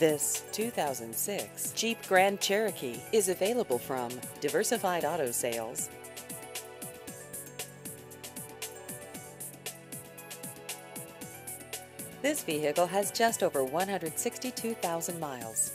This 2006 Jeep Grand Cherokee is available from Diversified Auto Sales. This vehicle has just over 162,000 miles.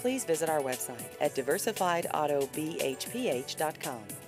Please visit our website at diversifiedautoBHPH.com.